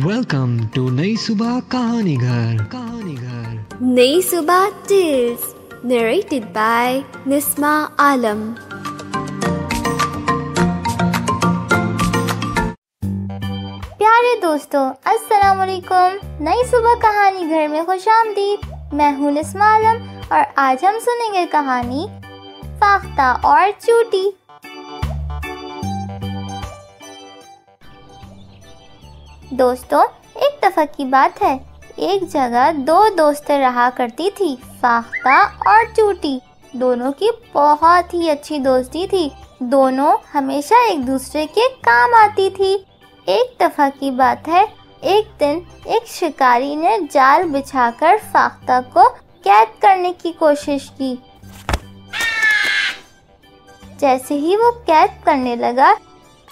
Welcome to नई सुबह कहानी घर कहानी घर नई सुबह tales narrated by Nisma Alam प्यारे दोस्तों अस्सलाम वालेकुम नई सुबह कहानी घर में खुश आमदीद। मैं हूँ निस्मा आलम और आज हम सुनेंगे कहानी फाख्ता और चूटी। दोस्तों, एक दफ़ा की बात है। एक जगह दो दोस्तें रहा करती थी, फाख्ता और चूटी। दोनों की बहुत ही अच्छी दोस्ती थी। दोनों हमेशा एक दूसरे के काम आती थी। एक दफ़ा की बात है, एक दिन एक शिकारी ने जाल बिछाकर फाख्ता को कैद करने की कोशिश की। जैसे ही वो कैद करने लगा,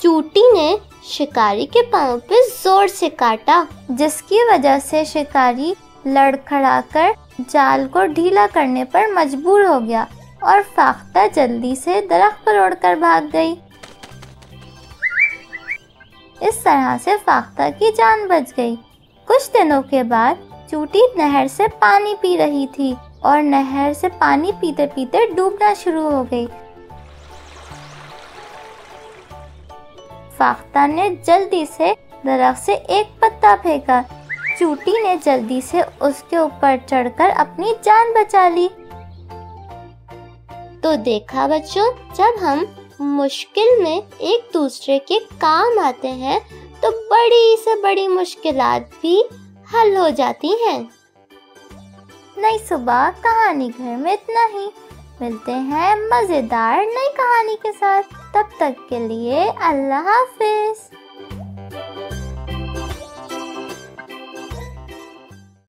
चूटी ने शिकारी के पाँव पे ज़ोर से काटा, जिसकी वजह से शिकारी लड़खड़ाकर जाल को ढीला करने पर मजबूर हो गया और फाख्ता जल्दी से दरख्त पर उड़कर भाग गई। इस तरह से फाख्ता की जान बच गई। कुछ दिनों के बाद चूटी नहर से पानी पी रही थी और नहर से पानी पीते पीते डूबना शुरू हो गई। फाख्ता ने जल्दी से दरख्त से एक पत्ता फेंका। चूटी ने जल्दी से उसके ऊपर चढ़कर अपनी जान बचा ली। तो देखा बच्चों, जब हम मुश्किल में एक दूसरे के काम आते हैं तो बड़ी से बड़ी मुश्किलात भी हल हो जाती हैं। नई सुबह कहानी घर में इतना ही। मिलते हैं मज़ेदार नई कहानी के साथ। तब तक के लिए अल्लाह हाफिज़।